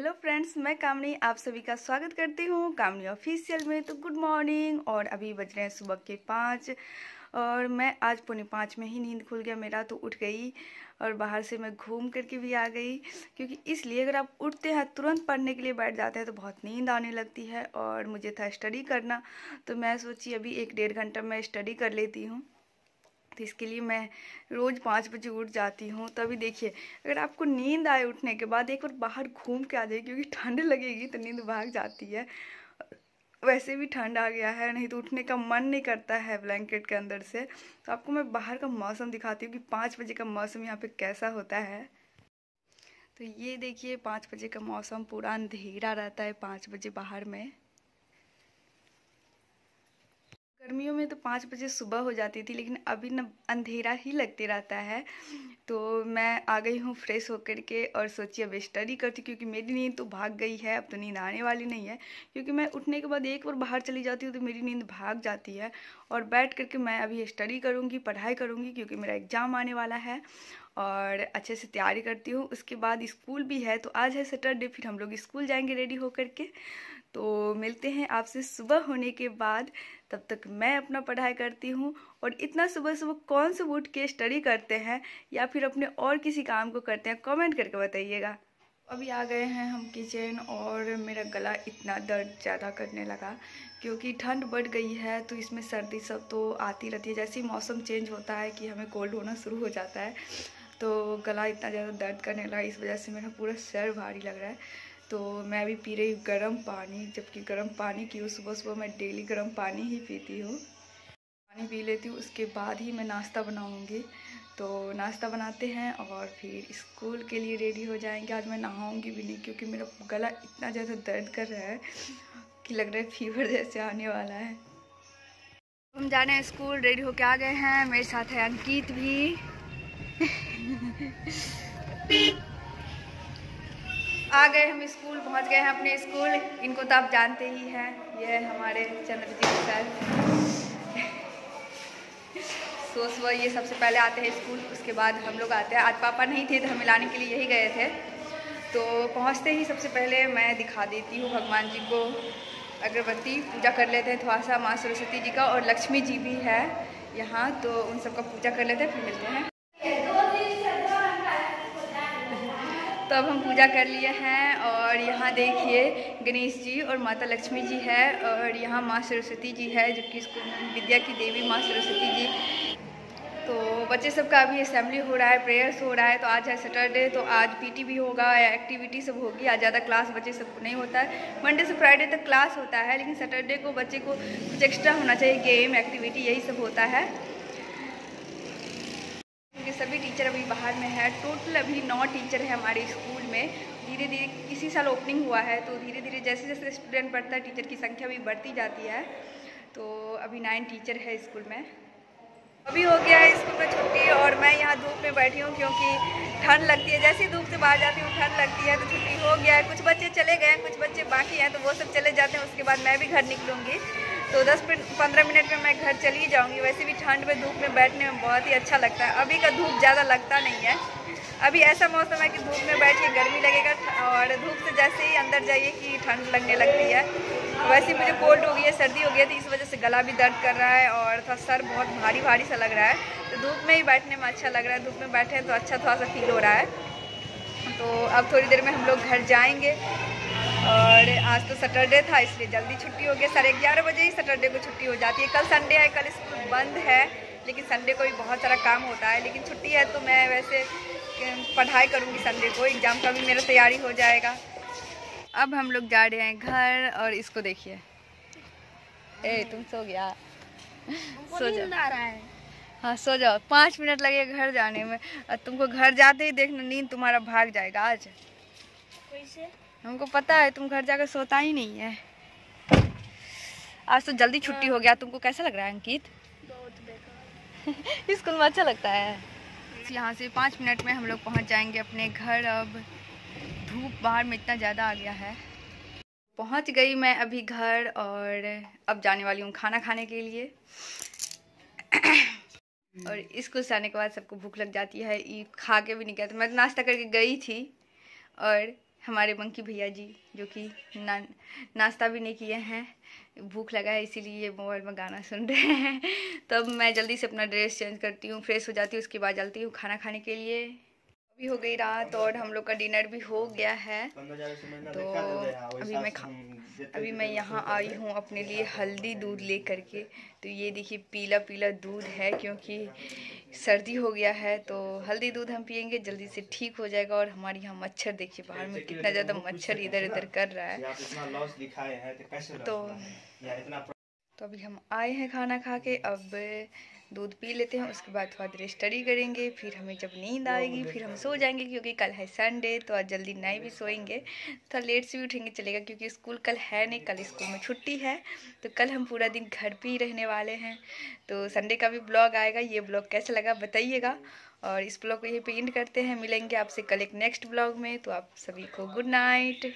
Hello friends मैं कामनी आप सभी का स्वागत करती हूँ कामनी ऑफिशियल में। तो गुड मॉर्निंग और अभी बज रहे हैं सुबह के पाँच और मैं आज पौने पाँच में ही नींद खुल गया, मेरा तो उठ गई और बाहर से मैं घूम करके भी आ गई क्योंकि इसलिए अगर आप उठते हैं, तुरंत पढ़ने के लिए बैठ जाते हैं तो बहुत नींद आने लगती है और मुझे था स्टडी करना तो मैं सोची अभी एक डेढ़ घंटा मैं स्टडी कर लेती हूँ। तो इसके लिए मैं रोज़ पाँच बजे उठ जाती हूँ। तभी देखिए, अगर आपको नींद आए उठने के बाद, एक बार बाहर घूम के आ जाए क्योंकि ठंड लगेगी तो नींद भाग जाती है। वैसे भी ठंड आ गया है, नहीं तो उठने का मन नहीं करता है ब्लैंकेट के अंदर से। तो आपको मैं बाहर का मौसम दिखाती हूँ कि पाँच बजे का मौसम यहाँ पे कैसा होता है। तो ये देखिए, पाँच बजे का मौसम पूरा अंधेरा रहता है पाँच बजे बाहर में। गर्मियों में तो पाँच बजे सुबह हो जाती थी, लेकिन अभी न अंधेरा ही लगते रहता है। तो मैं आ गई हूँ फ्रेश होकर के और सोची अब स्टडी करती, क्योंकि मेरी नींद तो भाग गई है, अब तो नींद आने वाली नहीं है। क्योंकि मैं उठने के बाद एक बार बाहर चली जाती हूँ तो मेरी नींद भाग जाती है और बैठ करके मैं अभी स्टडी करूँगी, पढ़ाई करूँगी, क्योंकि मेरा एग्ज़ाम आने वाला है और अच्छे से तैयारी करती हूँ। उसके बाद स्कूल भी है तो आज है सैटरडे, फिर हम लोग स्कूल जाएँगे रेडी होकर के। तो मिलते हैं आपसे सुबह होने के बाद। तब तक मैं अपना पढ़ाई करती हूँ और इतना सुबह सुबह कौन से उठ के स्टडी करते हैं या फिर अपने और किसी काम को करते हैं कमेंट करके बताइएगा। अभी आ गए हैं हम किचन और मेरा गला इतना दर्द ज़्यादा करने लगा क्योंकि ठंड बढ़ गई है तो इसमें सर्दी सब तो आती रहती है। जैसे ही मौसम चेंज होता है कि हमें कोल्ड होना शुरू हो जाता है तो गला इतना ज़्यादा दर्द करने लगा, इस वजह से मेरा पूरा सर भारी लग रहा है। तो मैं अभी पी रही हूँ गर्म पानी, जबकि गर्म पानी की सुबह सुबह मैं डेली गर्म पानी ही पीती हूँ। पानी पी लेती हूँ, उसके बाद ही मैं नाश्ता बनाऊँगी। तो नाश्ता बनाते हैं और फिर स्कूल के लिए रेडी हो जाएँगे। आज मैं नहाऊँगी भी नहीं, क्योंकि मेरा गला इतना ज़्यादा दर्द कर रहा है कि लग रहा है फीवर जैसे आने वाला है। हम जाने हैं स्कूल, रेडी होके आ गए हैं। मेरे साथ है अंकित भी। आ गए हम स्कूल, पहुँच गए हैं अपने स्कूल। इनको तो आप जानते ही हैं, ये हमारे चंद्रजीत सर। सो सुबह ये सबसे पहले आते हैं स्कूल, उसके बाद हम लोग आते हैं। आज पापा नहीं थे तो हमें लाने के लिए यही गए थे। तो पहुँचते ही सबसे पहले मैं दिखा देती हूँ भगवान जी को। अगरबत्ती पूजा कर लेते हैं थोड़ा सा माँ सरस्वती जी का और लक्ष्मी जी भी है यहाँ तो उन सबका पूजा कर लेते हैं, फिर मिलते हैं। तो अब हम पूजा कर लिए हैं और यहाँ देखिए गणेश जी और माता लक्ष्मी जी है और यहाँ माँ सरस्वती जी है जो कि विद्या की देवी माँ सरस्वती जी। तो बच्चे सब का अभी असेंबली हो रहा है प्रेयर्स हो रहा है तो आज है सैटरडे तो आज पीटी भी होगा या एक्टिविटी सब होगी। आज ज़्यादा क्लास बच्चे सबको नहीं होता है। मंडे से फ्राइडे तक क्लास होता है, लेकिन सैटरडे को बच्चे को कुछ एक्स्ट्रा होना चाहिए गेम एक्टिविटी यही सब होता है। टीचर अभी बाहर में है। टोटल अभी नौ टीचर है हमारे स्कूल में। धीरे धीरे इसी साल ओपनिंग हुआ है तो धीरे धीरे जैसे जैसे स्टूडेंट बढ़ता है, टीचर की संख्या भी बढ़ती जाती है। तो अभी नाइन टीचर है स्कूल में। अभी हो गया है स्कूल में छुट्टी और मैं यहाँ धूप में बैठी हूँ क्योंकि ठंड लगती है। जैसे धूप से बाहर जाती हूँ, ठंड लगती है तो छुट्टी हो गया है। कुछ बच्चे चले गए हैं, कुछ बच्चे बाकी हैं तो वो सब चले जाते हैं। उसके बाद मैं भी घर निकलूँगी। तो 10 पंद्रह मिनट में मैं घर चली जाऊँगी। वैसे भी ठंड में, धूप में बैठने में बहुत ही अच्छा लगता है। अभी का धूप ज़्यादा लगता नहीं है। अभी ऐसा मौसम है कि धूप में बैठिए गर्मी लगेगा और धूप से जैसे ही अंदर जाइए कि ठंड लगने लगती है। वैसे मुझे कोल्ड हो गई है, सर्दी हो गई थी इस वजह से गला भी दर्द कर रहा है और थोड़ा सर बहुत भारी भारी सा लग रहा है। तो धूप में ही बैठने में अच्छा लग रहा है। धूप में बैठे हैं तो अच्छा थोड़ा सा फील हो रहा है। तो अब थोड़ी देर में हम लोग घर जाएँगे। और आज तो सैटरडे था इसलिए जल्दी छुट्टी हो गया। साढ़े ग्यारह बजे ही सैटरडे को छुट्टी हो जाती है। कल संडे है कल स्कूल बंद है लेकिन संडे को भी बहुत सारा काम होता है। लेकिन छुट्टी है तो मैं वैसे पढ़ाई करूँगी संडे को। एग्ज़ाम का भी मेरा तैयारी हो जाएगा। अब हम लोग जा रहे हैं घर और इसको देखिए। ए तुम सो गया। सो जा रहा है। हाँ सो जाओ। पाँच मिनट लगेगा घर जाने में। और तुमको घर जाते ही देखना नींद तुम्हारा भाग जाएगा आज। कैसे हमको पता है तुम घर जाकर सोता ही नहीं है। आज तो जल्दी छुट्टी हो गया तुमको कैसा लग रहा है अंकित? बहुत स्कूल में अच्छा लगता है? यहाँ से पाँच मिनट में हम लोग पहुँच जाएँगे अपने घर अब धूप बाहर में इतना ज़्यादा आ गया है। पहुँच गई मैं अभी घर और अब जाने वाली हूँ खाना खाने के लिए। और स्कूल से आने के बाद सबको भूख लग जाती है ये खा के भी नहीं कहते मैं तो नाश्ता करके गई थी। और हमारे मंकी भैया जी, जो कि ना, नाश्ता भी नहीं किए हैं, भूख लगा है, इसीलिए मोबाइल में गाना सुन रहे हैं। तब मैं जल्दी से अपना ड्रेस चेंज करती हूँ, फ्रेश हो जाती हूँ, उसके बाद जलती हूँ खाना खाने के लिए। अभी हो गई रात और हम लोग का डिनर भी हो गया है। तो अभी मैं खा अभी मैं यहाँ आई हूँ अपने लिए हल्दी दूध ले करके तो ये देखिए पीला पीला दूध है क्योंकि सर्दी हो गया है तो हल्दी दूध हम पियेंगे जल्दी से ठीक हो जाएगा और हमारे यहाँ मच्छर देखिए बाहर में कितना ज़्यादा मच्छर इधर उधर कर रहा है। तो तो अभी हम आए हैं खाना खा के अब दूध पी लेते हैं उसके बाद थोड़ा देर स्टडी करेंगे फिर हमें जब नींद आएगी फिर हम सो जाएँगे क्योंकि कल है संडे तो आज जल्दी नहीं भी सोएँगे। थोड़ा लेट से भी उठेंगे चलेगा क्योंकि स्कूल कल है नहीं कल स्कूल में छुट्टी है तो कल हम पूरा दिन घर पर ही रहने वाले हैं। तो संडे का भी ब्लॉग आएगा ये ब्लॉग कैसा लगा बताइएगा। और इस ब्लॉग को यहीं पे एंड करते हैं मिलेंगे आपसे कल एक नेक्स्ट ब्लॉग में तो आप सभी को गुड नाइट